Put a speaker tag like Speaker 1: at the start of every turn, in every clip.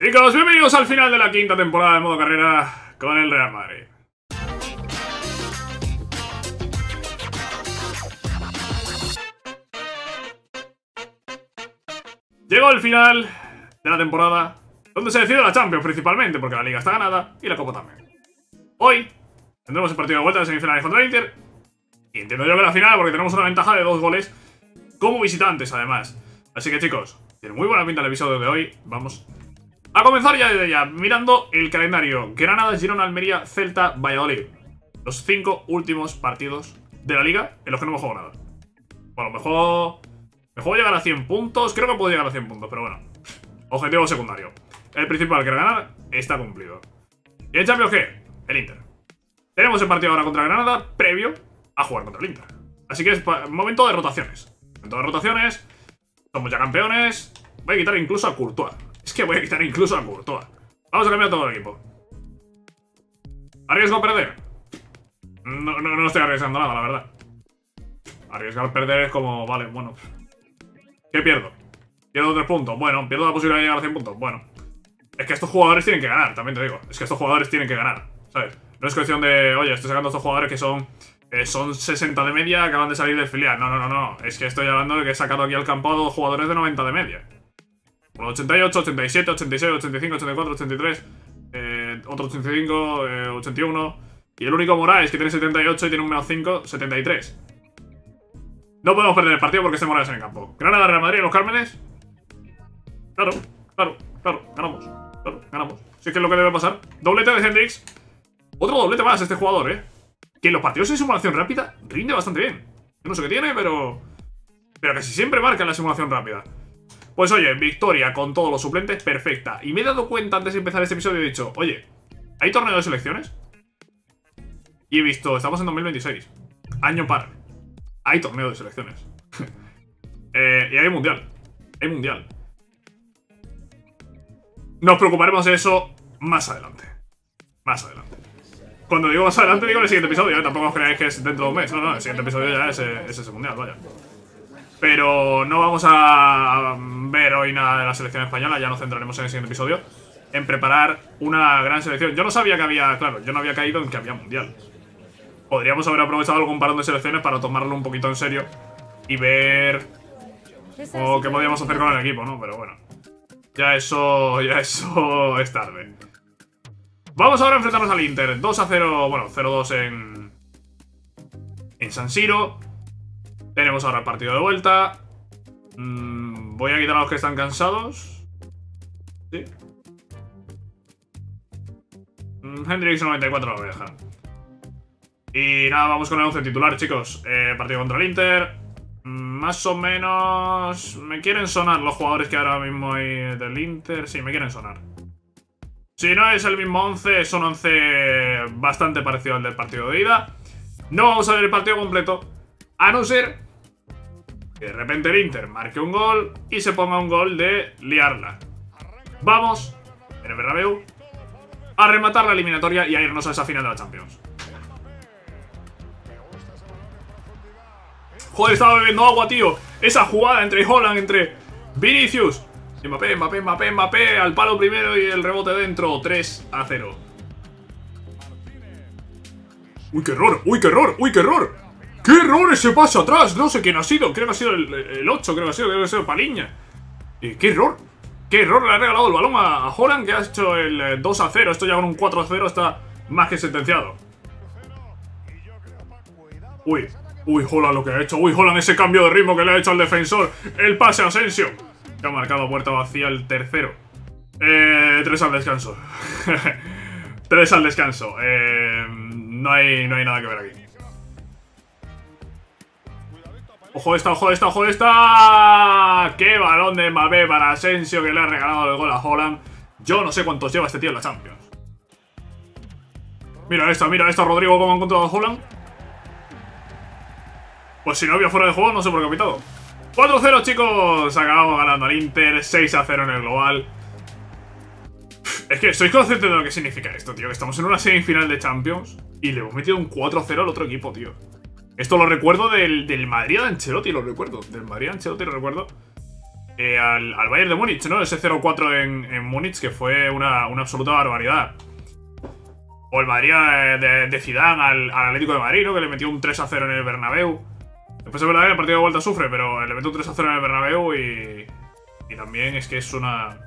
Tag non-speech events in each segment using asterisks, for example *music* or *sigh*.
Speaker 1: Chicos, bienvenidos al final de la quinta temporada de modo carrera con el Real Madrid. Llegó el final de la temporada, donde se decide la Champions principalmente, porque la Liga está ganada y la Copa también. Hoy tendremos el partido de vuelta de semifinales contra Inter, y entiendo yo que la final, porque tenemos una ventaja de dos goles como visitantes, además. Así que chicos, tiene muy buena pinta el episodio de hoy, vamos a comenzar ya desde ya, mirando el calendario. Granada, Girona, Almería, Celta, Valladolid. Los cinco últimos partidos de la liga en los que no hemos jugado nada. Bueno, mejor... Mejor llegar a 100 puntos. Creo que puedo llegar a 100 puntos, pero bueno. Objetivo secundario. El principal, que era ganar, está cumplido. ¿Y el Champions qué? El Inter. Tenemos el partido ahora contra Granada, previo a jugar contra el Inter. Así que es momento de rotaciones. Momento de rotaciones. Somos ya campeones. Voy a quitar incluso a Courtois. Es que voy a quitar incluso a Courtois. Vamos a cambiar todo el equipo. ¿Arriesgo a perder? No, no, no estoy arriesgando nada, la verdad. Arriesgar perder es como, vale, bueno. ¿Qué pierdo? Pierdo tres puntos. Bueno, pierdo la posibilidad de llegar a 100 puntos. Bueno. Es que estos jugadores tienen que ganar, también te digo. Es que estos jugadores tienen que ganar, ¿sabes? No es cuestión de, oye, estoy sacando a estos jugadores que son eh, son 60 de media, acaban de salir del filial. No, no, no, no. Es que estoy hablando de que he sacado aquí al campo a dos jugadores de 90 de media. 88, 87, 86, 85, 84, 83. otro 85, 81. Y el único Moraes que tiene 78 y tiene un menos 5, 73. No podemos perder el partido porque este Moraes en el campo. Granada, Real Madrid, los Cármenes. Claro, claro, claro. Ganamos. Claro, ganamos. Si es que es lo que debe pasar. Doblete de Hendrix. Otro doblete más este jugador, eh. Que en los partidos de simulación rápida rinde bastante bien. Yo no sé qué tiene, pero... Pero casi siempre marca en la simulación rápida. Pues oye, victoria con todos los suplentes, perfecta. Y me he dado cuenta antes de empezar este episodio he dicho, oye, ¿hay torneo de selecciones? Y he visto, estamos en 2026. Año par. Hay torneo de selecciones. *laughs* eh, y hay mundial. Hay mundial. Nos preocuparemos de eso más adelante. Más adelante. Cuando digo más adelante, digo en el siguiente episodio. ¿eh? Tampoco os creáis que es dentro de un mes. No, no, el siguiente episodio ya es, es ese mundial, vaya. Pero no vamos a ver hoy nada de la selección española, ya nos centraremos en el siguiente episodio. En preparar una gran selección. Yo no sabía que había, claro, yo no había caído en que había mundial. Podríamos haber aprovechado algún parón de selecciones para tomarlo un poquito en serio y ver o qué podíamos hacer con el equipo, ¿no? Pero bueno, ya eso, ya eso *laughs* es tarde. Vamos ahora a enfrentarnos al Inter. 2 a 0, bueno, 0-2 en, en San Siro. Tenemos ahora el partido de vuelta. Mm, voy a quitar a los que están cansados. Sí. Mm, Hendrix 94 lo voy a dejar. Y nada, vamos con el 11 titular, chicos. Eh, partido contra el Inter. Mm, más o menos... Me quieren sonar los jugadores que ahora mismo hay del Inter. Sí, me quieren sonar. Si no es el mismo 11, son 11 bastante parecido al del partido de ida. No vamos a ver el partido completo. A no ser de repente el Inter marque un gol y se ponga un gol de liarla. Vamos, en el Bernabéu, a rematar la eliminatoria y a irnos a esa final de la Champions. Joder, estaba bebiendo agua, tío. Esa jugada entre Holland, entre Vinicius. Mbappé, Mbappé, Mbappé, Mbappé. Al palo primero y el rebote dentro. 3 a 0. Uy, qué error, uy, qué error, uy, qué error. ¡Qué error ese paso atrás! No sé quién ha sido. Creo que ha sido el, 8, creo que ha sido, creo que ha sido Paliña. Eh, ¡Qué error! ¡Qué error le ha regalado el balón a, Holland que ha hecho el 2 eh, a 0! Esto ya con un 4 a 0 está más que sentenciado. Uy, uy, Holland lo que ha hecho. Uy, Holland ese cambio de ritmo que le ha hecho al defensor. El pase a Asensio. Que ha marcado puerta vacía el tercero. Eh, tres al descanso. *laughs* tres al descanso. Eh, no, hay, no hay nada que ver aquí. Ojo esta, ojo esta, ojo esta. ¡Qué balón de Mbappé para Asensio que le ha regalado el gol a Holland! Yo no sé cuántos lleva este tío en la Champions. Mira esta, mira esta, Rodrigo, cómo ha encontrado a Holland. Pues si no había fuera de juego, no sé por qué ha pitado. 4-0, chicos. Acabamos ganando al Inter. 6-0 en el global. Es que sois conscientes de lo que significa esto, tío. Que estamos en una semifinal de Champions y le hemos metido un 4-0 al otro equipo, tío. Esto lo recuerdo del, del Madrid de Ancelotti, lo recuerdo. Del Madrid de Ancelotti lo recuerdo. eh, al, al, Bayern de Múnich, ¿no? Ese 0-4 en, en Múnich que fue una, una, absoluta barbaridad. O el Madrid eh, de, de Zidane al, al, Atlético de Madrid, ¿no? Que le metió un 3-0 en el Bernabéu. Después es verdad que el partido de vuelta sufre, pero le metió un 3-0 en el Bernabéu y... Y también es que es una...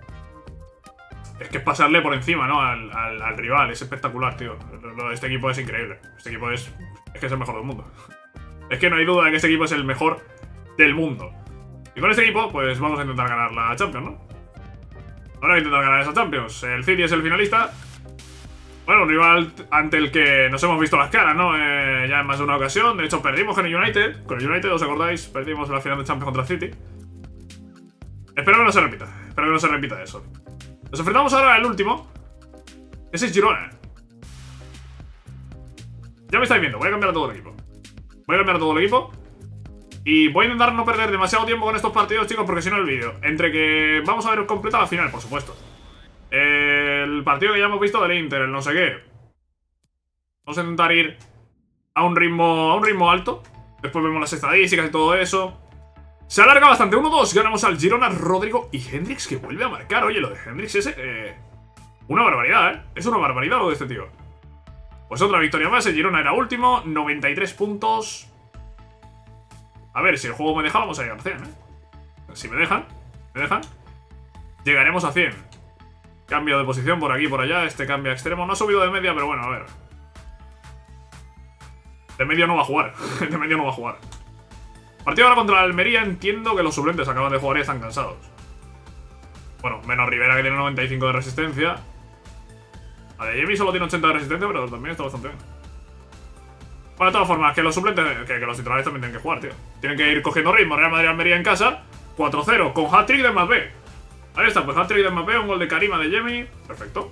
Speaker 1: Es que es pasarle por encima, ¿no? Al, al, al rival. Es espectacular, tío. Este equipo es increíble. Este equipo es... Es que es el mejor del mundo. Es que no hay duda de que este equipo es el mejor del mundo. Y con este equipo, pues vamos a intentar ganar la Champions, ¿no? Ahora a intentar ganar esa Champions. El City es el finalista. Bueno, un rival ante el que nos hemos visto las caras, ¿no? Eh, ya en más de una ocasión. De hecho, perdimos con el United. Con el United, ¿os acordáis? Perdimos la final de Champions contra el City. Espero que no se repita. Espero que no se repita eso. Nos enfrentamos ahora al último. Ese es Girona. Ya me estáis viendo. Voy a cambiar a todo el equipo. Voy a cambiar todo el equipo. Y voy a intentar no perder demasiado tiempo con estos partidos, chicos, porque si no el vídeo. Entre que vamos a ver completa la final, por supuesto. El partido que ya hemos visto del Inter, el no sé qué. Vamos a intentar ir a un ritmo, a un ritmo alto. Después vemos las estadísticas y todo eso. Se alarga bastante. 1-2. Ganamos al Girona, Rodrigo y Hendrix que vuelve a marcar. Oye, lo de Hendrix es... Eh, una barbaridad, ¿eh? Es una barbaridad lo de este tío. Pues otra victoria más. El Girona era último. 93 puntos. A ver, si el juego me deja, vamos a llegar a 100, ¿eh? Si me dejan, me dejan. Llegaremos a 100. Cambio de posición por aquí y por allá. Este cambio extremo. No ha subido de media, pero bueno, a ver. De medio no va a jugar. *laughs* de medio no va a jugar. Partido ahora contra la Almería. Entiendo que los suplentes acaban de jugar y están cansados. Bueno, menos Rivera que tiene 95 de resistencia. Vale, Jamie solo tiene 80 de resistencia, pero también está bastante bien. Bueno, de todas formas, que los suplentes, que, los titulares también tienen que jugar, tío. Tienen que ir cogiendo ritmo. Real Madrid-Almería en casa. 4-0, con hat-trick de Mbappé. Ahí está, pues hat-trick de Mbappé, un gol de Karima de Jamie. Perfecto.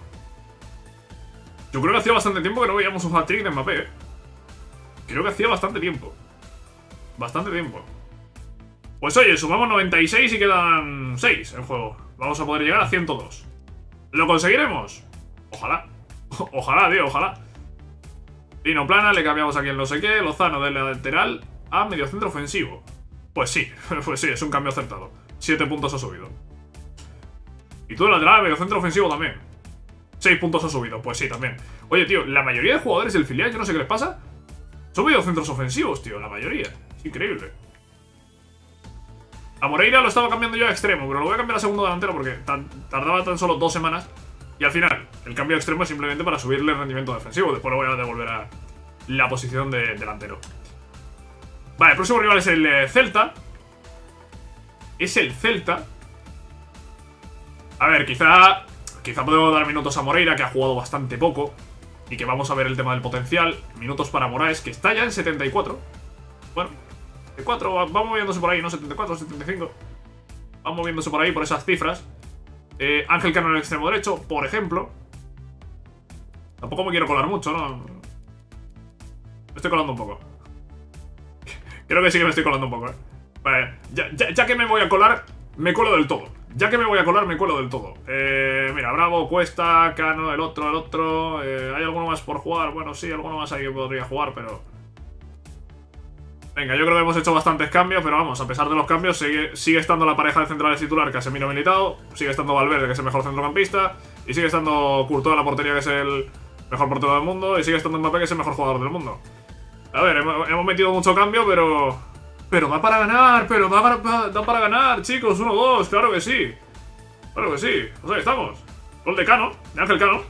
Speaker 1: Yo creo que hacía bastante tiempo que no veíamos un hat-trick de Mbappé. Creo que hacía bastante tiempo. Bastante tiempo. Pues oye, sumamos 96 y quedan 6 en juego. Vamos a poder llegar a 102. ¿Lo conseguiremos? Ojalá. *laughs* Ojalá, tío, ojalá. Pino plana, le cambiamos aquí el no sé qué. Lozano de lateral a medio centro ofensivo. Pues sí, *laughs* pues sí, es un cambio acertado. 7 puntos ha subido. Y tú de lateral a medio centro ofensivo también. 6 puntos ha subido, pues sí, también. Oye, tío, la mayoría de jugadores del filial, yo no sé qué les pasa. Son medio centros ofensivos, tío, la mayoría. Es increíble. A Moreira lo estaba cambiando yo a extremo, pero lo voy a cambiar a segundo delantero porque tardaba tan solo dos semanas. Y al final, el cambio de extremo es simplemente para subirle el rendimiento defensivo. Después lo voy a devolver a la posición de delantero. Vale, el próximo rival es el eh, Celta. Es el Celta. A ver, quizá... Quizá podemos dar minutos a Moreira, que ha jugado bastante poco. Y que vamos a ver el tema del potencial. Minutos para Moraes, que está ya en 74. Bueno, 74, va moviéndose por ahí, ¿no? 74, 75. Va moviéndose por ahí, por esas cifras. Eh, Ángel Cano en el extremo derecho, por ejemplo. Tampoco me quiero colar mucho, ¿no? Me estoy colando un poco. Creo que sí que me estoy colando un poco, ¿eh? Vale, ya, ya, ya que me voy a colar, me cuelo del todo. Ya que me voy a colar, me cuelo del todo. Eh, mira, Bravo, Cuesta, Cano, el otro, el otro. Eh, ¿Hay alguno más por jugar? Bueno, sí, alguno más ahí que podría jugar, pero... Venga, yo creo que hemos hecho bastantes cambios, pero vamos, a pesar de los cambios, sigue, sigue estando la pareja de centrales titular Casemiro militado, sigue estando Valverde, que es el mejor centrocampista, y sigue estando Courtois en la portería, que es el mejor portero del mundo, y sigue estando Mbappé, que es el mejor jugador del mundo. A ver, hemos, metido mucho cambio, pero... Pero da para ganar, pero da para, da para ganar, chicos, 1-2, claro que sí. Claro que sí, pues ahí estamos. Gol de Cano, de Ángel Cano.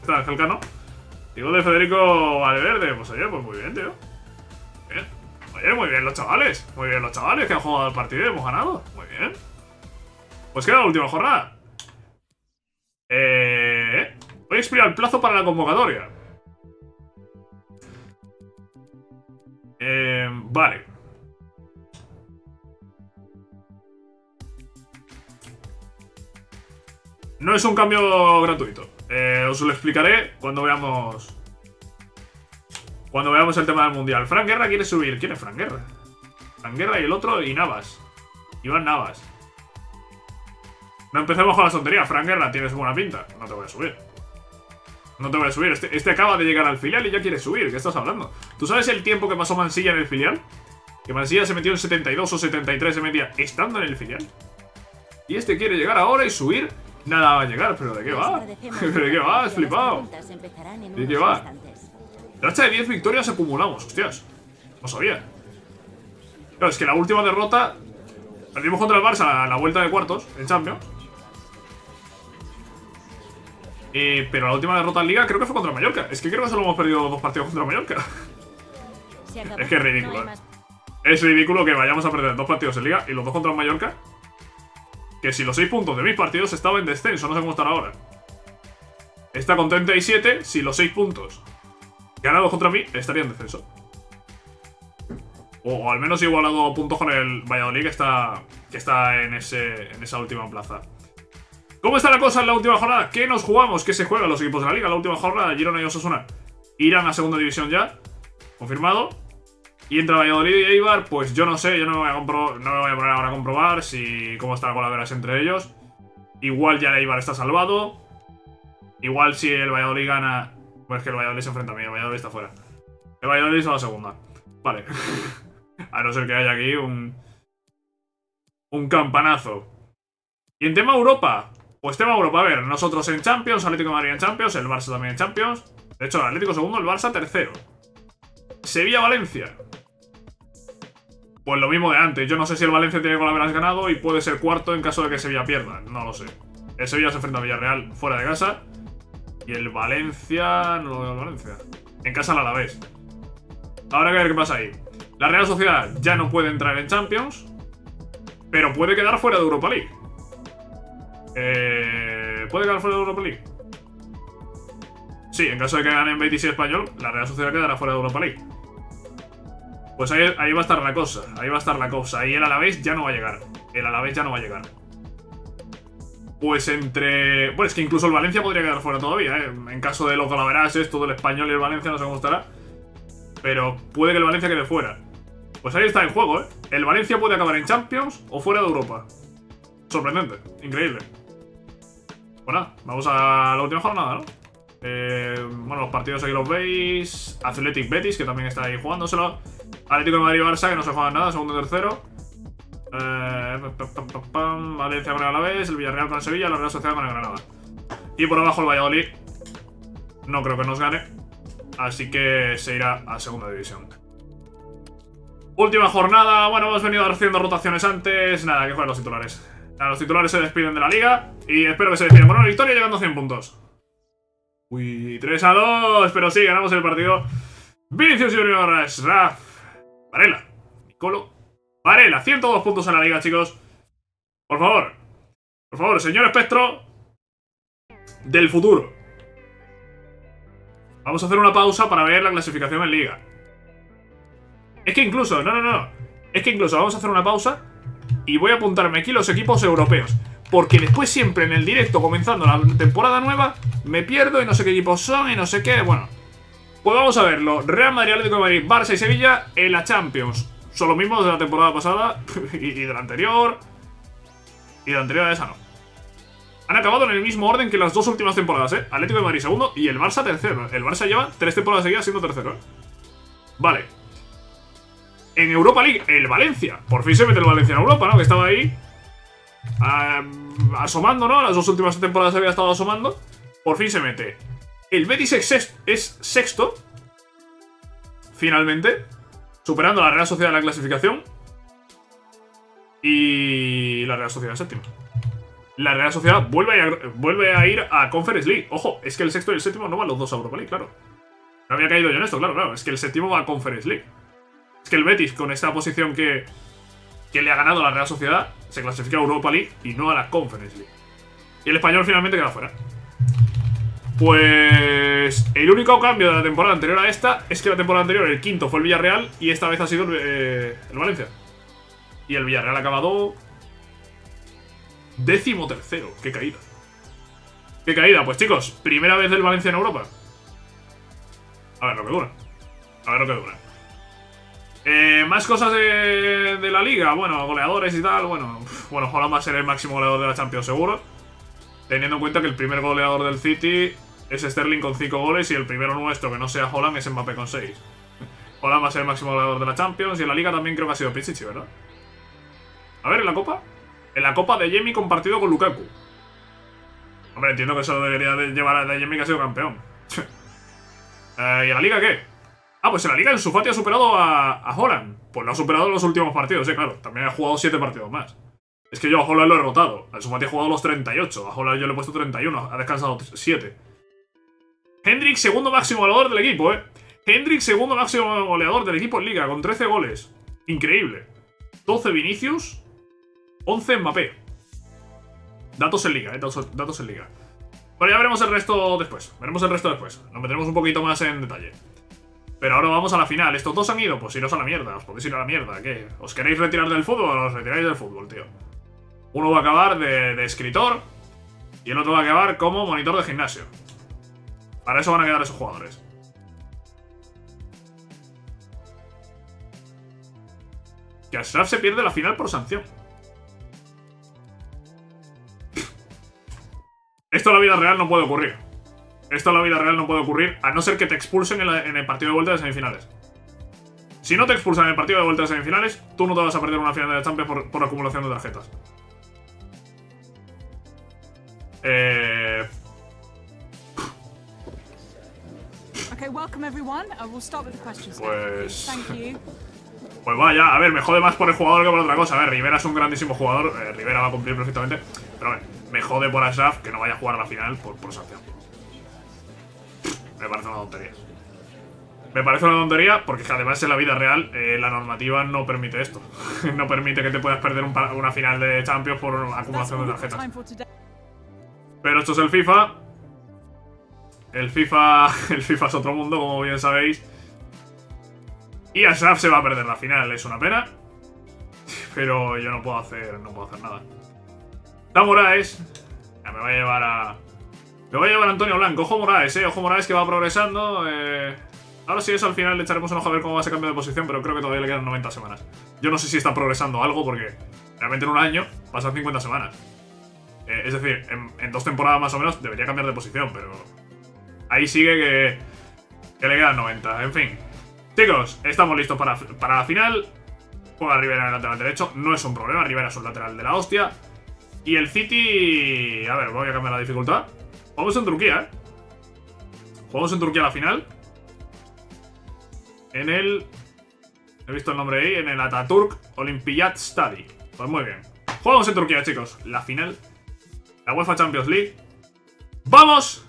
Speaker 1: Está Ángel Cano. Y gol de Federico Valverde, pues oye, pues muy bien, tío. Bien. Oye, muy bien los chavales. Muy bien los chavales que han jugado el partido y hemos ganado. Muy bien. Pues queda la última jornada. Eh, voy a expirar el plazo para la convocatoria. Eh, vale. No es un cambio gratuito. Eh, os lo explicaré cuando veamos cuando veamos el tema del mundial. Frank Guerra quiere subir. ¿Quién es Frank Guerra? Frank Guerra y el otro, y Navas. Iván Navas. No empecemos con la tontería. Frank Guerra, tienes buena pinta. No te voy a subir. No te voy a subir. Este, este, acaba de llegar al filial y ya quiere subir. ¿Qué estás hablando? ¿Tú sabes el tiempo que pasó Mansilla en el filial? Que Mansilla se metió en 72 o 73 se metía estando en el filial. Y este quiere llegar ahora y subir. Nada va a llegar, pero ¿de qué va? *laughs* ¿De qué va? ¿Has flipado? ¿De qué va? Racha de 10 victorias acumulamos, hostias. No sabía. Claro, es que la última derrota Perdimos contra el Barça la, la vuelta de cuartos en Champions. Eh, pero la última derrota en Liga creo que fue contra Mallorca. Es que creo que solo hemos perdido dos partidos contra Mallorca. es que es ridículo. ¿eh? Es ridículo que vayamos a perder dos partidos en Liga y los dos contra Mallorca. Que si los seis puntos de mis partidos estaba en descenso, no sé cómo estar ahora. Está con 37, si los seis puntos ganados contra mí, estaría en descenso. O, al menos igualado puntos con el Valladolid que está, que está en, ese, en esa última plaza. ¿Cómo está la cosa en la última jornada? ¿Qué nos jugamos? ¿Qué se juegan los equipos de la liga? La última jornada, Girona y Osasuna irán a segunda división ya. Confirmado. Y entre Valladolid y Eibar, pues yo no sé, yo no me voy a, poner ahora a comprobar si cómo está la colaveras entre ellos. Igual ya el Eibar está salvado. Igual si el Valladolid gana... Pues que el Valladolid se enfrenta a mí, el Valladolid está fuera. El Valladolid es a la segunda. Vale. *laughs* A no ser que haya aquí un... Un campanazo. Y en tema Europa, pues tema Europa, a ver, nosotros en Champions, Atlético de Madrid en Champions, el Barça también en Champions. De hecho, el Atlético segundo, el Barça tercero. Sevilla-Valencia. Pues lo mismo de antes. Yo no sé si el Valencia tiene con haberás ganado y puede ser cuarto en caso de que Sevilla pierda. No lo sé. El Sevilla se enfrenta a Villarreal fuera de casa. Y el Valencia... No lo veo el Valencia. En casa al Alavés. Ahora que ver qué pasa ahí. La Real Sociedad ya no puede entrar en Champions, pero puede quedar fuera de Europa League. Eh, ¿Puede quedar fuera de Europa League? Sí, en caso de que ganen Betis y Español, la Real Sociedad quedará fuera de Europa League. Pues ahí, ahí, va a estar la cosa, ahí va a estar la cosa. Y el Alavés ya no va a llegar. El Alavés ya no va a llegar. Pues entre... Bueno, es que incluso el Valencia podría quedar fuera todavía, ¿eh? En caso de los Galaverases, todo el Español y el Valencia no sé cómo estará. Pero puede que el Valencia quede fuera. Pues ahí está el juego, ¿eh? El Valencia puede acabar en Champions o fuera de Europa. Sorprendente, increíble. Bueno, vamos a la última jornada, ¿no? Eh, bueno, los partidos aquí los veis. Athletic Betis, que también está ahí jugándoselo. Atlético de Madrid Barça, que no se juegan nada, segundo y tercero. Eh, Valencia con el Alavés, el Villarreal con el Sevilla, la Real Sociedad con el Granada. Y por abajo el Valladolid. No creo que nos gane. Así que se irá a segunda división. Última jornada, bueno, hemos venido haciendo rotaciones antes Nada, que jueguen los titulares Los titulares se despiden de la liga Y espero que se despidan con una victoria llegando a 100 puntos. Uy, 3 a 2 Pero sí, ganamos el partido. Vinicius Junior, Raf Varela, Nicolo Varela, 102 puntos en la liga, chicos. Por favor Por favor, señor espectro Del futuro. Vamos a hacer una pausa para ver la clasificación en liga. Es que incluso, no, no, no. Es que incluso vamos a hacer una pausa y voy a apuntarme aquí los equipos europeos. Porque después siempre en el directo, comenzando la temporada nueva, me pierdo y no sé qué equipos son y no sé qué. Bueno, pues vamos a verlo. Real Madrid, Atlético de Madrid, Barça y Sevilla en la Champions. Son los mismos de la temporada pasada *laughs* y, de la anterior. Y de la anterior a esa no. Han acabado en el mismo orden que las dos últimas temporadas, ¿eh? Atlético de Madrid segundo y el Barça tercero. El Barça lleva tres temporadas seguidas siendo tercero, ¿eh? Vale en Europa League el Valencia. Por fin se mete el Valencia en Europa, ¿no? Que estaba ahí asomando, ¿no? Las dos últimas temporadas había estado asomando. Por fin se mete. El Betis es, sexto. Finalmente. Superando la Real Sociedad en la clasificación. Y la Real Sociedad séptima. La Real Sociedad vuelve a, vuelve a ir a Conference League. Ojo, es que el sexto y el séptimo no van los dos a Europa League, claro. No había caído yo en esto, claro, claro. Es que el séptimo va a Conference League. Es que el Betis, con esta posición que, que le ha ganado la Real Sociedad, se clasifica a Europa League y no a la Conference League. Y el español finalmente queda fuera. Pues el único cambio de la temporada anterior a esta es que la temporada anterior el quinto fue el Villarreal y esta vez ha sido el, eh, Valencia. Y el Villarreal ha acabado décimo tercero. Qué caída. Qué caída. Pues chicos, primera vez del Valencia en Europa. A ver lo que dura. A ver lo que dura. Eh, más cosas de, la liga, bueno, goleadores y tal, bueno, bueno, Holland va a ser el máximo goleador de la Champions seguro, teniendo en cuenta que el primer goleador del City es Sterling con 5 goles y el primero nuestro, que no sea Holland, es Mbappé con 6. Holland va a ser el máximo goleador de la Champions y en la liga también creo que ha sido Pichichi, ¿verdad? A ver, en la Copa. en la Copa de Jamie compartido con Lukaku. Hombre, entiendo que eso debería de llevar a de Jamie que ha sido campeón. *laughs* Eh, ¿Y en la Liga qué? Ah, pues en la Liga en su Fati ha superado a, a Holland. Pues lo ha superado en los últimos partidos, sí, claro. También ha jugado 7 partidos más. Es que yo a Holland lo he rotado. A su Fati ha jugado los 38. A Holland yo le he puesto 31. Ha descansado 7. Hendrik, segundo máximo goleador del equipo, eh. Hendrik, segundo máximo goleador del equipo en Liga, con 13 goles. Increíble. 12 Vinicius, 11 Mbappé. Datos en Liga, eh. Datos, datos en Liga. Bueno, ya veremos el resto después. Veremos el resto después. Nos meteremos un poquito más en detalle. Pero ahora vamos a la final. ¿Estos dos han ido? Pues iros a la mierda. Os podéis ir a la mierda. ¿Qué? ¿Os queréis retirar del fútbol o os retiráis del fútbol, tío? Uno va a acabar de, escritor y el otro va a acabar como monitor de gimnasio. Para eso van a quedar esos jugadores. Que Ashraf se pierde la final por sanción. Esto en la vida real no puede ocurrir. Esto en la vida real no puede ocurrir, a no ser que te expulsen en, la- en el partido de vuelta de semifinales. Si no te expulsan en el partido de vuelta de semifinales, tú no te vas a perder una final de la Champions por, por acumulación de tarjetas. Eh, Pues-. Pues vaya, a ver, me jode más por el jugador que por otra cosa. A ver, Rivera es un grandísimo jugador, eh, Rivera va a cumplir perfectamente. Pero a ver, me jode por Ashraf que no vaya a jugar a la final por, por sanción. Me parece una tontería. Me parece una tontería porque es que además en la vida real eh, la normativa no permite esto. *laughs* no permite que te puedas perder una final de Champions por acumulación de tarjetas. Pero esto es el FIFA. El FIFA. *laughs* El FIFA es otro mundo, como bien sabéis. Y Ashraf se va a perder la final, es una pena. *laughs* Pero yo no puedo hacer. No puedo hacer nada. Da Moraes. Ya me va a llevar a. Me voy a llevar Antonio Blanco. Ojo Moraes, eh. Ojo Moraes que va progresando. Eh. Ahora sí, eso al final le echaremos un ojo a ver cómo va ese cambio de posición, pero creo que todavía le quedan 90 semanas. Yo no sé si está progresando algo, porque realmente en un año pasan 50 semanas. Eh, es decir, en, en dos temporadas más o menos debería cambiar de posición, pero ahí sigue que, que le quedan 90. En fin. Chicos, estamos listos para, para la final. Juega Rivera en el lateral derecho. No es un problema. Rivera es un lateral de la hostia. Y el City... A ver, voy a cambiar la dificultad. Jugamos en Turquía, ¿eh? Jugamos en Turquía la final. En el... He visto el nombre ahí. En el Ataturk Olimpiyat Stadi. Pues muy bien. Jugamos en Turquía, chicos. La final la UEFA Champions League. ¡Vamos!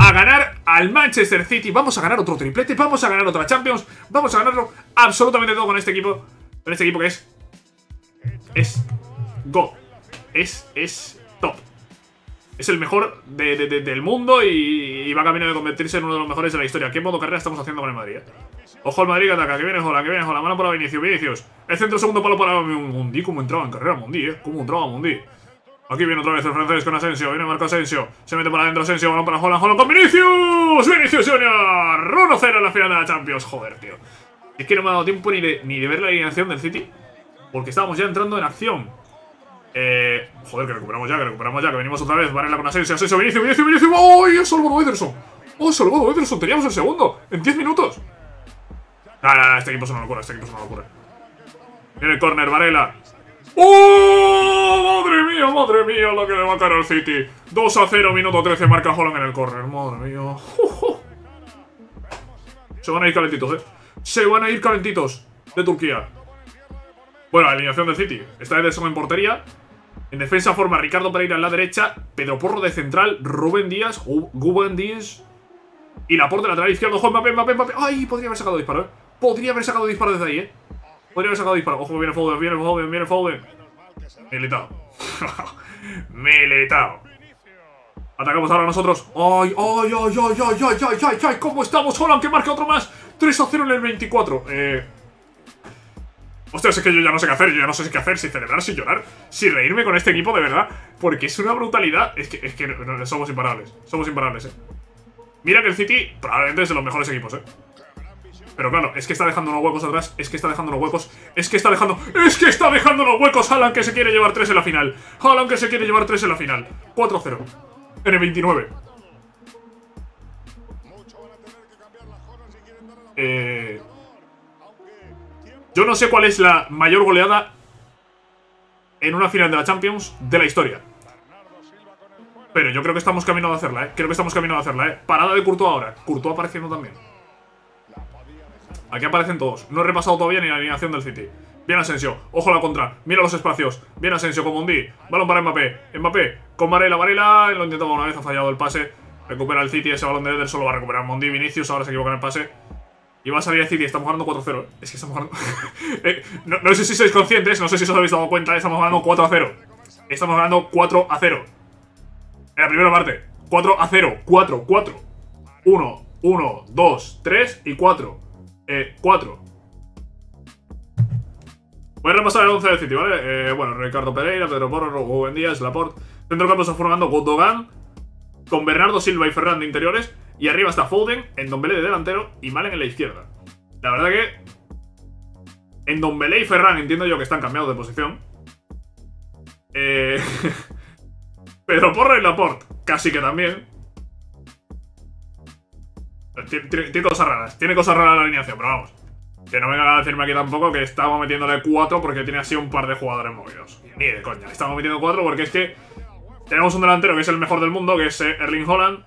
Speaker 1: A ganar al Manchester City. Vamos a ganar otro triplete. Vamos a ganar otra Champions. Vamos a ganarlo absolutamente todo con este equipo. Con este equipo que es. Es. Go. Es. Es. Es el mejor de- de- de- del mundo y, y va camino de convertirse en uno de los mejores de la historia. ¿Qué modo carrera estamos haciendo con el Madrid? eh? Ojo al Madrid que ataca, que viene Jola, que viene Jola, mano para Vinicius, Vinicius. El centro segundo palo para Mundi, cómo entraba en carrera Mundi, eh. Cómo entraba Mundi. Aquí viene otra vez el francés con Asensio. Viene Marco Asensio. Se mete para adentro Asensio. Balón para Holland. Holland con Vinicius. Vinicius Junior. 1-0 en la final de la Champions. Joder, tío. Es que no me ha dado tiempo ni de, ni de ver la alineación del City. Porque estábamos ya entrando en acción. Eh, joder, que recuperamos ya, que recuperamos ya. Que venimos otra vez. Varela con Asensio. Asensio, Vinicius, Vinicius, Vinicius. ¡Oh! ¡Y salvado Ederson! ¡Oh, salvado Ederson! Teníamos el segundo. En 10 minutos. Nah, nah, este equipo es una locura. Este equipo es una locura. Viene el córner, Varela. ¡Oh! ¡Madre mía, madre mía! Lo que le va a caer al City. 2 a 0, minuto 13, marca Holland en el córner. Madre mía. ¡Oh, Se van a ir calentitos, eh. Se van a ir calentitos de Turquía. Bueno, alineación del City. Está Ederson en portería. En defensa forma Ricardo Pereira en la derecha, Pedro Porro de central, Rubén Díaz, Rubén Díaz y la porta lateral izquierdo, ojo, Mbappé, Mbappé, Mbappé. ¡Ay! Podría haber sacado disparo, ¿eh? Podría haber sacado disparo desde ahí, ¿eh? Podría haber sacado disparo. Ojo, viene Foden, viene Foden, viene Foden. Militao. *laughs* Militao. Atacamos ahora nosotros. ¡Ay, ay, ay, ay, ay, ay, ay, ay! cómo estamos, Holland, que marca otro más! 3 a 0 en el 24. Eh... Ostras, es que yo ya no sé qué hacer. Yo ya no sé qué hacer. Si celebrar, si llorar. Si reírme con este equipo, de verdad. Porque es una brutalidad. Es que, es que somos imparables. Somos imparables, eh. Mira que el City probablemente es de los mejores equipos, eh. Pero claro, es que está dejando unos huecos atrás, es que está dejando unos huecos, es que está dejando... ¡Es que está dejando unos huecos! Haaland que se quiere llevar 3 en la final. Haaland que se quiere llevar 3 en la final. 4-0. En el 29. Eh... Yo no sé cuál es la mayor goleada en una final de la Champions de la historia. Pero yo creo que estamos camino de hacerla, ¿eh? Creo que estamos camino de hacerla, ¿eh? Parada de Courtois ahora. Courtois apareciendo también. Aquí aparecen todos. No he repasado todavía ni la alineación del City. Bien Asensio. Ojo a la contra. Mira los espacios. Bien Asensio con Mondi. Balón para Mbappé. Mbappé con Varela. Varela. Lo intentaba una vez. Ha fallado el pase. Recupera el City. Ese balón de Eder solo va a recuperar Mondi. Vinicius. Ahora se equivoca en el pase. Y va a salir el City. Estamos ganando 4-0. Es que estamos ganando... *laughs* Eh, no, no, sé si sois conscientes. No sé si os habéis dado cuenta. Estamos ganando 4-0. Estamos ganando 4-0. En la primera parte. 4 a 0. 4, 4. 1, 1, 2, 3 y 4. Eh, 4. Voy a repasar el 11 del City, ¿vale? Eh, bueno, Ricardo Pereira, Pedro Porro, Rubén Díaz, Laporte. Centro campo está formando Gundogan con Bernardo Silva y Ferran de interiores. Y arriba está Foden, en Dombele de delantero y Malen en la izquierda. La verdad que en Dombele y Ferran entiendo yo que están cambiados de posición. Eh... *laughs* Pedro Porro y Laporte, casi que también. Tiene, cosas raras, tiene cosas raras la alineación, pero vamos. Que no vengan a decirme aquí tampoco que estamos metiéndole 4 porque tiene así un par de jugadores movidos. Ni de coña, estamos metiendo 4 porque es que tenemos un delantero que es el mejor del mundo, que es eh, Erling Holland.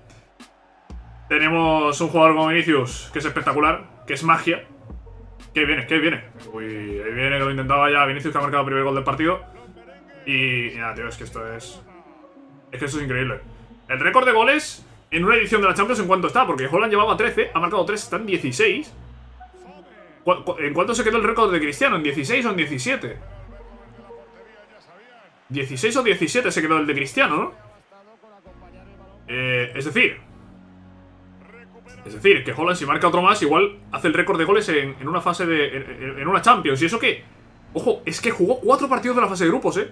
Speaker 1: Tenemos un jugador como Vinicius, que es espectacular, que es magia. Que viene, que viene. Uy, ahí viene que lo intentaba ya Vinicius, que ha marcado el primer gol del partido. Y, y nada, tío, es que esto es... Es que eso es increíble. El récord de goles en una edición de la Champions, ¿en cuánto está? Porque Holland llevaba 13, ha marcado 3, está en 16. ¿En cuánto se quedó el récord de Cristiano? ¿En 16 o en 17? 16 o 17 se quedó el de Cristiano, ¿no? Eh, es decir... Es decir, que Holland si marca otro más, igual hace el récord de goles en, una fase de... En, una Champions. ¿Y eso qué? Ojo, es que jugó 4 partidos de la fase de grupos, ¿eh?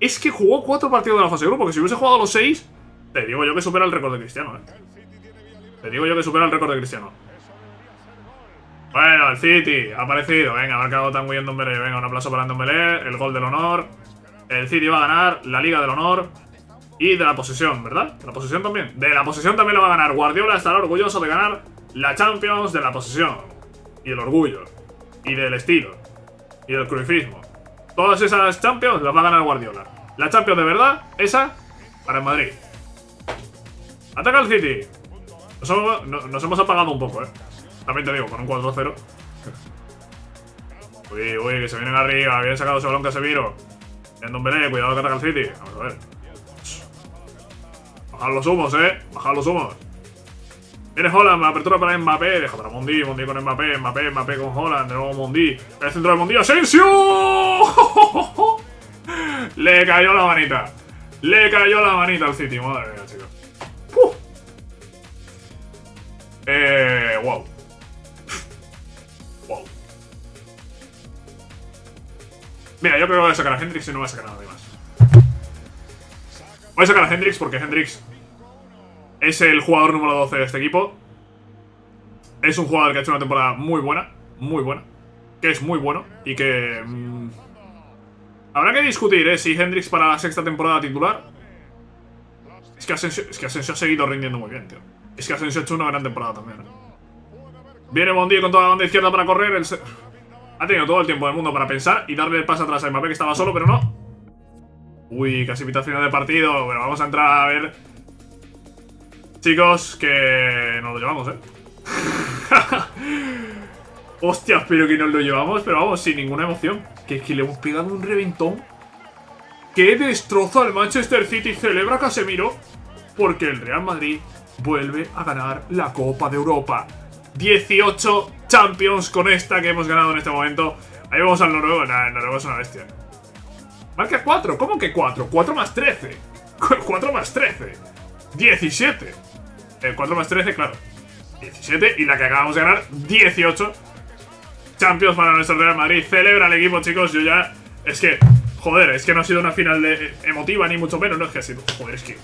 Speaker 1: Es que jugó cuatro partidos de la fase de grupo, que si hubiese jugado los seis, te digo yo que supera el récord de Cristiano, eh. Te digo yo que supera el récord de Cristiano. Bueno, el City ha aparecido. Venga, ha marcado tan en Dombele. Venga, un aplauso para Dombele. El gol del honor. El City va a ganar la Liga del Honor. Y de la posesión, ¿verdad? De la posesión también. De la posesión también lo va a ganar. Guardiola estará orgulloso de ganar la Champions de la posesión. Y el orgullo. Y del estilo. Y del cruifismo. Todas esas Champions las va a ganar Guardiola. La Champions de verdad, esa, para el Madrid. Ataca el City. Nos hemos, apagado un poco, eh. También te digo, con un 4-0. Uy, uy, que se vienen arriba. Bien sacado ese balón Casemiro. En Don Belé, cuidado que ataca el City. Vamos a ver. Bajar los humos, eh. Bajar los humos. Viene Holland, apertura para Mbappé. Deja para Mondi, Mondi con Mbappé, Mbappé, Mbappé con Holland. De nuevo Mondi. El centro de Mondi. ¡Asensio! *laughs* Le cayó la manita. Le cayó la manita al City. Madre mía, chicos. Eh, wow. Wow. Mira, yo creo que voy a sacar a Hendrix y no voy a sacar a nadie más. Voy a sacar a Hendrix porque Hendrix es el jugador número 12 de este equipo. Es un jugador que ha hecho una temporada muy buena, muy buena. Que es muy bueno y que... Mmm, habrá que discutir, ¿eh? Si Hendrix para la sexta temporada titular... Es que, Asensio, ha seguido rindiendo muy bien, tío. Es que Asensio ha hecho una gran temporada también. Viene Bondi con toda la banda izquierda para correr. Ha tenido todo el tiempo del mundo para pensar y darle el paso atrás a Mbappé que estaba solo, pero no. Uy, casi mitad final de partido. Bueno, vamos a entrar a ver Chicos, que nos lo llevamos, ¿eh? *laughs* Hostias, pero que nos lo llevamos, pero vamos, sin ninguna emoción. Que es que le hemos pegado un reventón. Que destroza al Manchester City. Celebra Casemiro. Porque el Real Madrid vuelve a ganar la Copa de Europa. 18 Champions con esta que hemos ganado en este momento. Ahí vamos al noruego. Nah, el noruego es una bestia. Marca 4. ¿Cómo que 4? 4 más 13. 4 *laughs* más 13. 17. El 4 más 13, claro. 17 y la que acabamos de ganar, 18. Champions para nuestro Real Madrid. Celebra el equipo, chicos. Yo ya... Es que... Joder, es que no ha sido una final de emotiva, ni mucho menos. No es que ha sido... Joder, es que...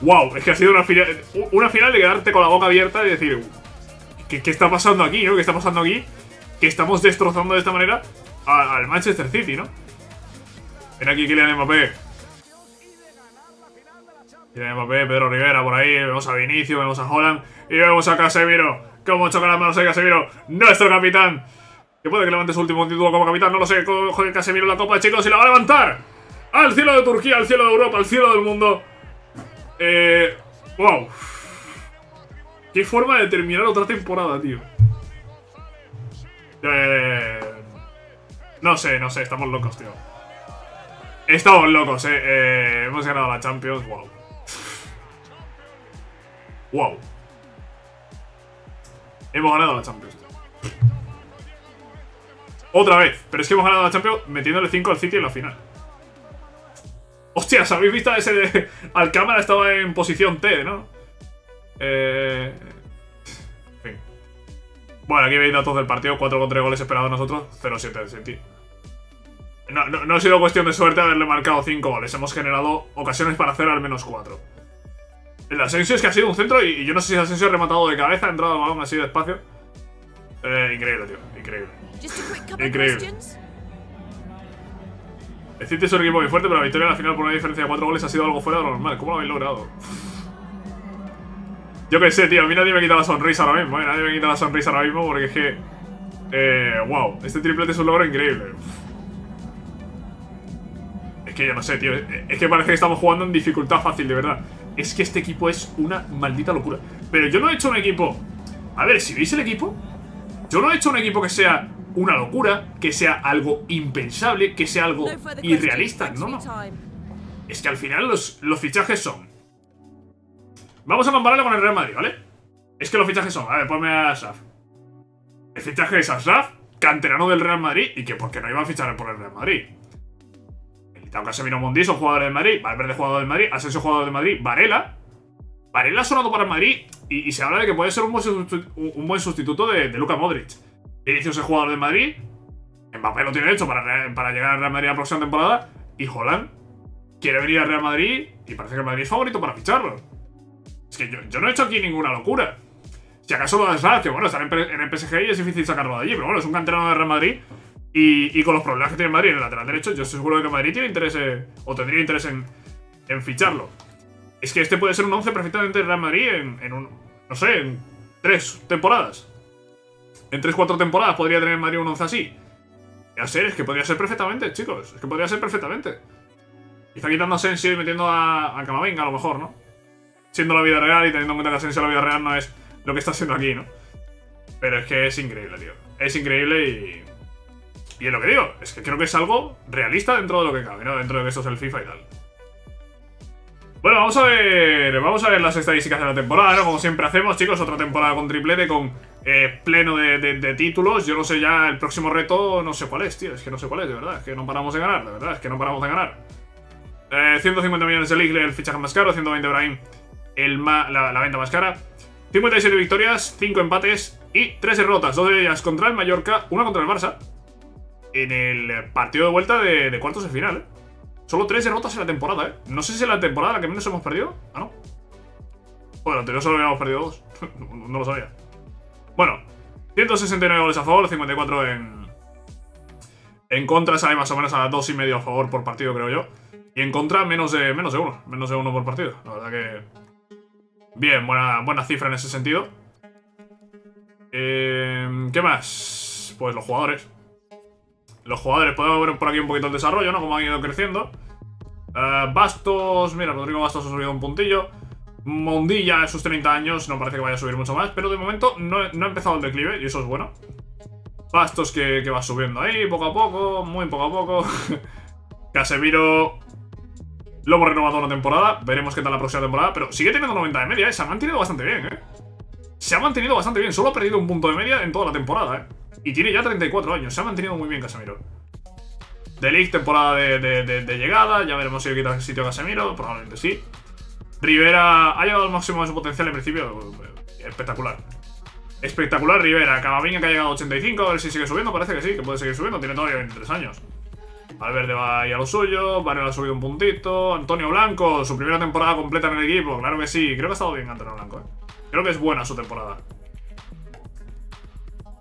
Speaker 1: Wow, es que ha sido una final... Una final de quedarte con la boca abierta y decir... ¿Qué, qué está pasando aquí, no? ¿Qué está pasando aquí? Que estamos destrozando de esta manera al Manchester City, ¿no? Ven aquí Kylian Mbappé. Tiene Mbappé, Pedro Rivera por ahí, vemos a Vinicio, vemos a Holland y vemos a Casemiro. Como choca las manos de Casemiro, nuestro capitán. Que puede que levante su último título como capitán, no lo sé. Coge Casemiro la copa, chicos, y la va a levantar. Al cielo de Turquía, al cielo de Europa, al cielo del mundo. Eh. Wow. Qué forma de terminar otra temporada, tío. Eh. No sé, no sé, estamos locos, tío. Estamos locos, eh. eh hemos ganado la Champions, wow. Wow. Hemos ganado la Champions. Otra vez. Pero es que hemos ganado la Champions metiéndole 5 al City en la final. Hostias, ¿habéis visto ese de... *laughs* Al cámara estaba en posición T, ¿no? Eh... En fin. Bueno, aquí veis datos del partido. 4 con 3 goles esperados nosotros. 0-7 del City. No, no, ha sido cuestión de suerte haberle marcado 5 goles. Hemos generado ocasiones para hacer al menos 4. El Asensio es que ha sido un centro y, yo no sé si el Asensio ha rematado de cabeza, ha entrado al balón así despacio. Eh, increíble, tío. Increíble. Increíble. El City es un equipo muy fuerte, pero la victoria en la final por una diferencia de 4 goles ha sido algo fuera de lo normal. ¿Cómo lo habéis logrado? Yo qué sé, tío. A mí nadie me quita la sonrisa ahora mismo, ¿eh? Nadie me quita la sonrisa ahora mismo porque es que... Eh, wow. Este triplete es un logro increíble. Es que yo no sé, tío. Es que parece que estamos jugando en dificultad fácil, de verdad. Es que este equipo es una maldita locura. Pero yo no he hecho un equipo... A ver, si veis el equipo... Yo no he hecho un equipo que sea una locura, que sea algo impensable, que sea algo irrealista. No, no. Es que al final los, los fichajes son... Vamos a compararlo con el Real Madrid, ¿vale? Es que los fichajes son... A ver, ponme a Asaf. El fichaje es Asaf, canterano del Real Madrid, y que porque no iba a fichar por el Real Madrid. El Casemiro Mundi son jugadores del Madrid, Valverde jugador del Madrid, Asensio jugador del Madrid, Varela. Varela ha sonado para el Madrid y, se habla de que puede ser un buen sustituto, de, de Luka Modric. Vinicius es jugador de Madrid. Mbappé lo tiene hecho para, para llegar al Real Madrid la próxima temporada. Y Holland quiere venir al Real Madrid y parece que el Madrid es favorito para ficharlo. Es que yo, no he hecho aquí ninguna locura. Si acaso lo de que bueno, estar en, el PSG y es difícil sacarlo de allí, pero bueno, es un canterano de Real Madrid. Y, con los problemas que tiene Madrid en el lateral derecho, yo estoy seguro de que Madrid tiene interés, o tendría interés en, en, ficharlo. Es que este puede ser un 11 perfectamente de Real Madrid en, en un, no sé, en tres temporadas. En 3-4 temporadas podría tener Madrid un 11 así. Ya sé, es que podría ser perfectamente, chicos. Es que podría ser perfectamente. Y está quitando a Asensio y metiendo a, a Camavinga a lo mejor, ¿no? Siendo la vida real y teniendo en cuenta que Asensio la vida real no es lo que está haciendo aquí, ¿no? Pero es que es increíble, tío. Es increíble y... Y es lo que digo, es que creo que es algo realista dentro de lo que cabe, ¿no? Dentro de que esto es el FIFA y tal. Bueno, vamos a ver. Vamos a ver las estadísticas de la temporada, ¿no? Como siempre hacemos, chicos. Otra temporada con triplete, con eh, pleno de, títulos. Yo no sé ya el próximo reto, no sé cuál es, tío. Es que no sé cuál es, de verdad. Es que no paramos de ganar, de verdad. Es que no paramos de ganar. 150 eh, millones de Ligle, el fichaje más caro. 120 Brahim, el la, venta más cara. 57 victorias, 5 empates y 3 derrotas. Dos de ellas contra el Mallorca, una contra el Barça. En el partido de vuelta de, cuartos de final, ¿eh? Solo tres derrotas en la temporada, ¿eh? No sé si es la temporada la que menos hemos perdido. Ah, no. Bueno, anterior solo habíamos perdido dos. *laughs* no lo sabía. Bueno, 169 goles a favor, 54 en... En contra sale más o menos a dos y medio a favor por partido, creo yo. Y en contra menos de, menos de uno. Menos de uno por partido. La verdad que... Bien, buena, buena cifra en ese sentido. Eh, ¿Qué más? Pues los jugadores los jugadores. Podemos ver por aquí un poquito el desarrollo, ¿no? Cómo han ido creciendo. Eh, Bastos, mira, Rodrigo Bastos ha subido un puntillo. Mondilla, sus 30 años, no parece que vaya a subir mucho más, pero de momento no, ha empezado el declive y eso es bueno. Bastos que, va subiendo ahí, poco a poco, muy poco a poco. *laughs* Casemiro lo hemos renovado una temporada, veremos qué tal la próxima temporada, pero sigue teniendo 90 de media, ¿eh? se ha mantenido bastante bien, ¿eh? Se ha mantenido bastante bien, solo ha perdido un punto de media en toda la temporada, ¿eh? Y tiene ya 34 años, se ha mantenido muy bien Casemiro. De temporada de, llegada, ya veremos si le quita el sitio a Casemiro, probablemente sí. Rivera ha llegado al máximo de su potencial en principio, espectacular. Espectacular Rivera, Camavinga que ha llegado a 85, a ver si sigue subiendo, parece que sí, que puede seguir subiendo, tiene todavía 23 años. Valverde va ahí a lo suyo, Varela ha subido un puntito, Antonio Blanco, su primera temporada completa en el equipo, claro que sí, creo que ha estado bien Antonio Blanco, eh. creo que es buena su temporada.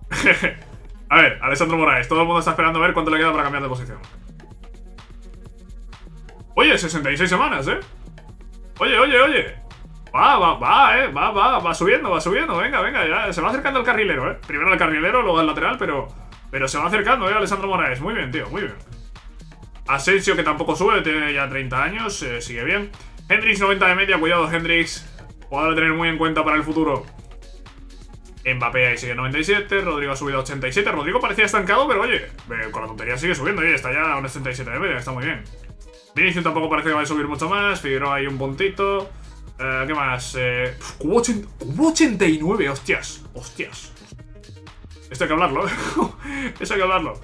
Speaker 1: *laughs* A ver, Alessandro Moraes. Todo el mundo está esperando a ver cuánto le queda para cambiar de posición. Oye, 66 semanas, ¿eh? Oye, oye, oye. Va, va, va, eh. Va, va, va subiendo, va subiendo. Venga, venga, ya. Se va acercando al carrilero, eh. Primero al carrilero, luego al lateral, pero. Pero se va acercando, eh, Alessandro Moraes. Muy bien, tío, muy bien. Asensio, que tampoco sube, tiene ya 30 años, eh, sigue bien. Hendrix 90 de media, cuidado Hendrix. Jugador a tener muy en cuenta para el futuro. Mbappé ahí sigue 97, Rodrigo ha subido a 87. Rodrigo parecía estancado, pero oye, eh, con la tontería sigue subiendo, oye, está ya a un 87 de media, está muy bien. Vinicius tampoco parece que vaya a subir mucho más, Figueroa ahí un puntito. Eh, ¿Qué más? Eh, cubo, 89, hostias, hostias. Esto hay que hablarlo. *laughs* Esto hay que hablarlo.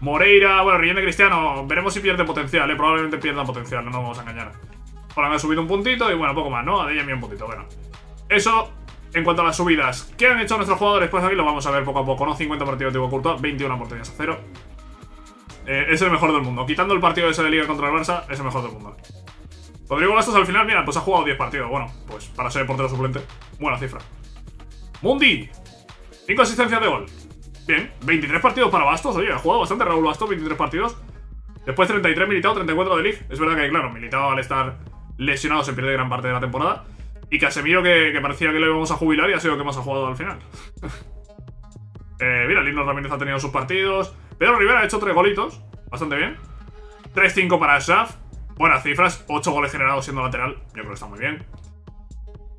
Speaker 1: Moreira, bueno, Rillén de Cristiano, veremos si pierde potencial, ¿eh? Probablemente pierda potencial, no nos vamos a engañar. Ahora me ha subido un puntito y bueno, poco más, ¿no? A un puntito, bueno. Eso en cuanto a las subidas, ¿qué han hecho nuestros jugadores? Pues aquí lo vamos a ver poco a poco, ¿no? 50 partidos de Courtois, 21 oportunidades a cero. Eh, es el mejor del mundo. Quitando el partido ese de Liga contra el Barça, es el mejor del mundo. Rodrigo Bastos al final, mira, pues ha jugado 10 partidos. Bueno, pues para ser portero suplente, buena cifra. Mundi, 5 asistencias de gol. Bien, 23 partidos para Bastos. Oye, ha jugado bastante Raúl Bastos, 23 partidos. Después 33 militado, 34 de League. Es verdad que, claro, militado al estar lesionado se pierde gran parte de la temporada. Y Casemiro, que, parecía que le íbamos a jubilar y ha sido el que más ha jugado al final. *laughs* eh, mira, Lino Ramírez ha tenido sus partidos. Pedro Rivera ha hecho tres golitos. Bastante bien. 3-5 para Shaf. Buenas cifras. 8 goles generados siendo lateral. Yo creo que está muy bien.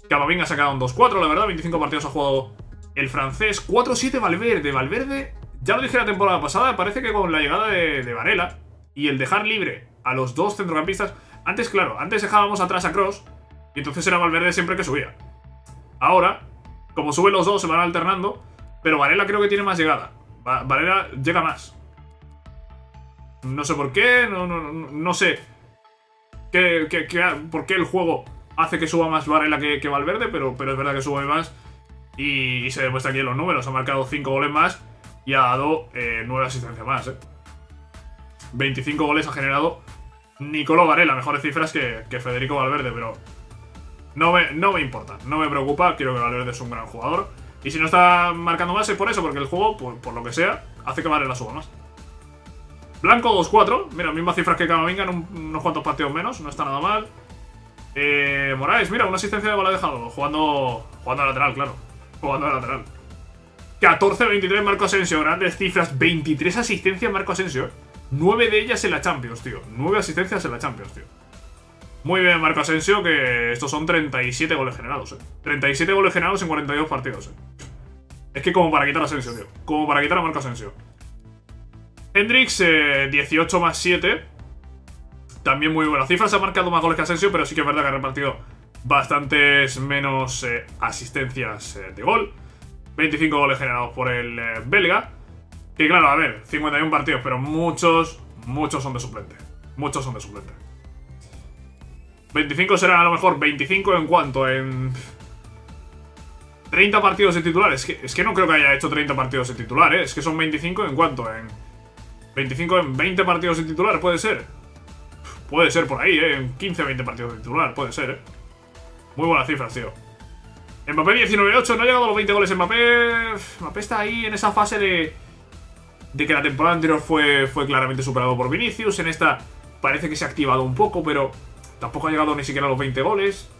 Speaker 1: Camavinga ha sacado un 2-4, la verdad. 25 partidos ha jugado el francés. 4-7 Valverde. Valverde, ya lo dije la temporada pasada, parece que con la llegada de Varela y el dejar libre a los dos centrocampistas. Antes, claro, antes dejábamos atrás a Cross y entonces era Valverde siempre que subía. Ahora, como suben los dos, se van alternando. Pero Varela creo que tiene más llegada. Varela llega más. No sé por qué, no, no, no, sé qué, por qué el juego hace que suba más Varela que, Valverde, pero, pero es verdad que sube más. Y, se demuestra aquí en los números. Ha marcado 5 goles más y ha dado 9 eh, asistencias más. 25 eh. goles ha generado Nicolò Varela. Mejores cifras que, que Federico Valverde, pero no me, no me importa, no me preocupa, quiero que Valverde es un gran jugador. Y si no está marcando más es por eso, porque el juego, por, lo que sea, hace que Varela suba más. Blanco 2-4, mira, mismas cifras que Camavinga en unos cuantos partidos menos, no está nada mal. Eh, Moraes, mira, una asistencia de gol ha dejado, jugando, jugando a lateral, claro. Jugando a lateral. 14-23 Marco Asensio, grandes cifras, 23 asistencias Marco Asensio. 9 de ellas en la Champions, tío. 9 asistencias en la Champions, tío. Muy bien, Marco Asensio, que estos son 37 goles generados, eh. 37 goles generados en 42 partidos, eh. Es que como para quitar a Asensio, tío. Como para quitar a Marco Asensio. Hendrix, 18 eh, más 7. También muy buena cifra. Se ha marcado más goles que Asensio, pero sí que es verdad que ha repartido bastantes menos eh, asistencias de gol. 25 goles generados por el belga. Que claro, a ver, 51 partidos, pero muchos, muchos son de suplente. Muchos son de suplente. 25 serán a lo mejor 25 en cuanto en 30 partidos de titular. Es que, es que no creo que haya hecho 30 partidos de titular, ¿eh? Es que son 25 en cuanto en 25 en 20 partidos de titular, puede ser. Puede ser por ahí, ¿eh? En 15, 20 partidos de titular, puede ser, ¿eh? Muy buenas cifras, tío. Mbappé 19-8, no ha llegado a los 20 goles Mbappé. Mbappé está ahí en esa fase de. De que la temporada anterior fue, fue claramente superado por Vinicius. En esta parece que se ha activado un poco, pero Tampoco ha llegado ni siquiera a los 20 goles.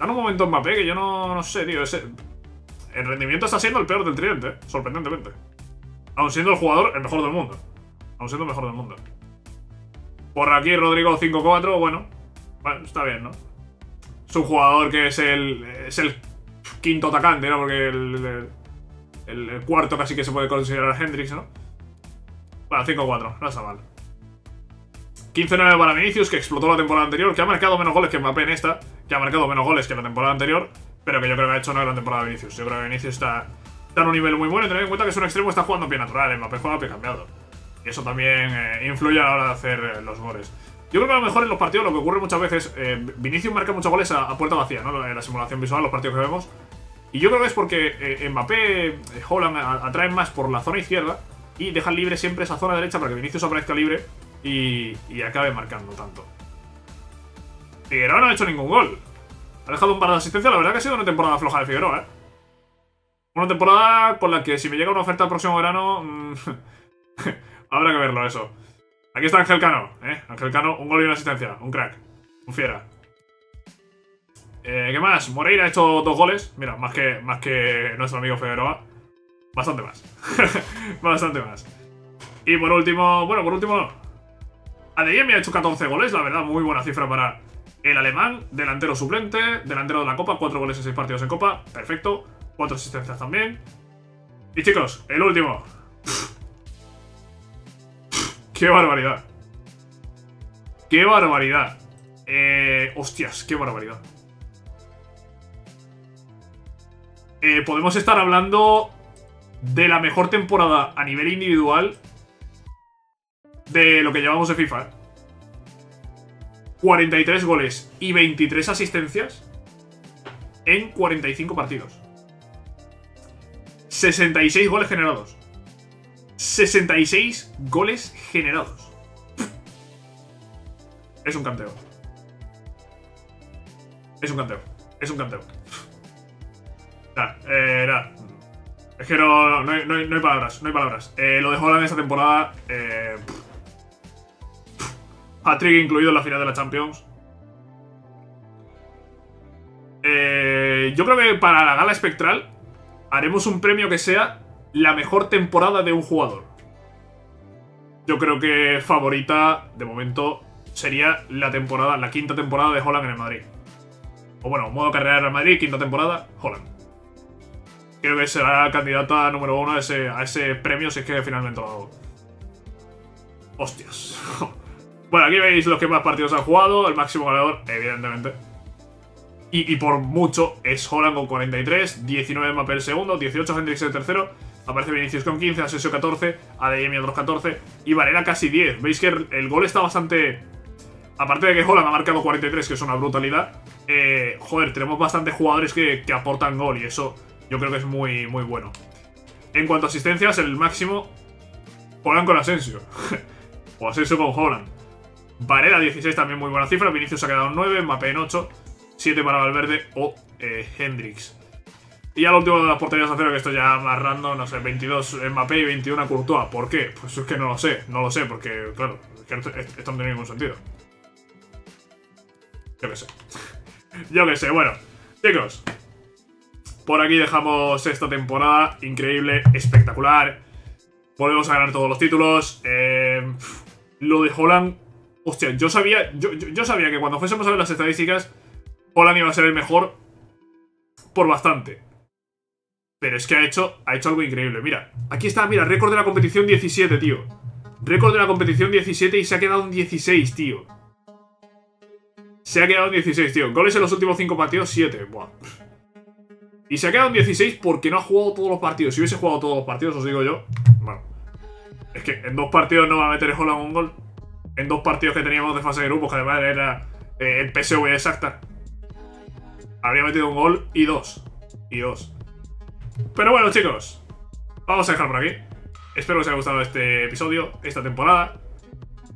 Speaker 1: Dan un momento en Mbappé que yo no, no sé, tío. Ese, el rendimiento está siendo el peor del tridente, sorprendentemente. Aún siendo el jugador el mejor del mundo. Aún siendo el mejor del mundo. Por aquí Rodrigo 5-4, bueno. Bueno, está bien, ¿no? Es un jugador que es el, es el quinto atacante, ¿no? Porque el, el, cuarto casi que se puede considerar Hendrix, ¿no? Bueno, 5-4, no está mal. 15-9 para Vinicius, que explotó la temporada anterior, que ha marcado menos goles que Mbappé en esta, que ha marcado menos goles que la temporada anterior, pero que yo creo que ha hecho una gran temporada de Vinicius. Yo creo que Vinicius está, está en un nivel muy bueno y tener en cuenta que es un extremo está jugando pie natural, Mbappé juega pie cambiado. Y eso también eh, influye a la hora de hacer eh, los goles. Yo creo que a lo mejor en los partidos lo que ocurre muchas veces, eh, Vinicius marca muchos goles a, puerta vacía, ¿no? En la simulación visual, los partidos que vemos. Y yo creo que es porque Mbappé, Holland atraen más por la zona izquierda y dejan libre siempre esa zona derecha para que Vinicius aparezca libre y, y acabe marcando tanto. Figueroa no ha hecho ningún gol. Ha dejado un par de asistencias. La verdad que ha sido una temporada floja de Figueroa, ¿eh? Una temporada con la que si me llega una oferta el próximo verano... Mm, *laughs* habrá que verlo eso. Aquí está Ángel Cano, ¿eh? Ángel Cano, un gol y una asistencia. Un crack. Un fiera. Eh, ¿Qué más? Moreira ha hecho dos goles. Mira, más que, más que nuestro amigo Figueroa. Bastante más. *laughs* Bastante más. Y por último... Bueno, por último Adeyemi ha hecho 14 goles, la verdad, muy buena cifra para el alemán. Delantero suplente, delantero de la Copa, 4 goles en 6 partidos en Copa, perfecto. 4 asistencias también. Y chicos, el último. *laughs* ¡Qué barbaridad! ¡Qué barbaridad! Eh, hostias, qué barbaridad. Eh, podemos estar hablando de la mejor temporada a nivel individual de lo que llevamos de FIFA. 43 goles y 23 asistencias en 45 partidos. 66 goles generados. 66 goles generados. Es un canteo. Es un canteo. Es un canteo. Nada, eh, nada. Es que no, no, hay, no, hay, palabras, no hay palabras. Eh, lo de Holland esta temporada. Eh, Patrick incluido en la final de la Champions. Eh, yo creo que para la gala espectral haremos un premio que sea la mejor temporada de un jugador. Yo creo que favorita, de momento, sería la temporada, la quinta temporada de Holland en el Madrid. O bueno, modo carrera en el Madrid, quinta temporada, Holland. Creo que será candidata número uno a ese, a ese premio si es que finalmente lo hago. Hostias. *laughs* bueno, aquí veis los que más partidos han jugado, el máximo ganador, evidentemente. Y, por mucho es Holland con 43, 19 Mbappé el segundo, 18 Hendrix el tercero, aparece Vinicius con 15, Asensio 14, ADM otros 14 y Varela casi 10. Veis que el, gol está bastante... Aparte de que Holland ha marcado 43, que es una brutalidad, eh, joder, tenemos bastantes jugadores que, que, aportan gol y eso yo creo que es muy, muy bueno. En cuanto a asistencias, el máximo, Holland con Asensio. *laughs* o Asensio con Holland. Varela 16 también muy buena cifra, Vinicius ha quedado en 9, Mbappé en 8. 7 para Valverde o eh, Hendrix. Y al último de las porterías a cero, que esto ya más random, no sé, 22 Mbappé y 21 Courtois. ¿Por qué? Pues es que no lo sé, no lo sé, porque, claro, esto no tiene ningún sentido. Yo qué sé. *laughs* Yo qué sé, bueno. Chicos, por aquí dejamos esta temporada. Increíble, espectacular. Volvemos a ganar todos los títulos. Eh, lo de Holland. Hostia, yo sabía. yo sabía que cuando fuésemos a ver las estadísticas Holland iba a ser el mejor por bastante. Pero es que ha hecho, ha hecho algo increíble. Mira, aquí está, mira, récord de la competición 17, tío. Récord de la competición 17 y se ha quedado en 16, tío. Se ha quedado en 16, tío. Goles en los últimos 5 partidos, 7. Buah. Y se ha quedado en 16 porque no ha jugado todos los partidos. Si hubiese jugado todos los partidos, os digo yo. Bueno. Es que en dos partidos no va a meter Holland un gol. En dos partidos que teníamos de fase de grupos, que además era eh, el PSV exacta habría metido un gol y dos. Y dos. Pero bueno, chicos. Vamos a dejar por aquí. Espero que os haya gustado este episodio, esta temporada.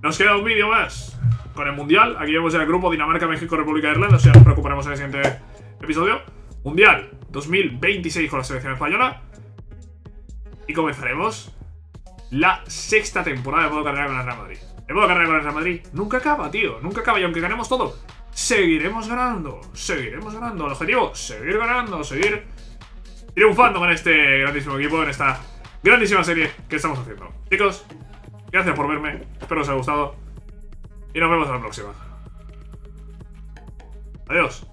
Speaker 1: Nos queda un vídeo más con el Mundial. Aquí vemos el grupo Dinamarca, México, República de Irlanda. O sea, nos preocuparemos en el siguiente episodio. Mundial 2026 con la selección española. Y comenzaremos la sexta temporada de modo carrera con el Real Madrid. El modo carrera con el Real Madrid nunca acaba, tío. Nunca acaba. Y aunque ganemos todo, seguiremos ganando, seguiremos ganando. El objetivo, seguir ganando, seguir triunfando con este grandísimo equipo en esta grandísima serie que estamos haciendo. Chicos, gracias por verme, espero os haya gustado y nos vemos en la próxima. Adiós.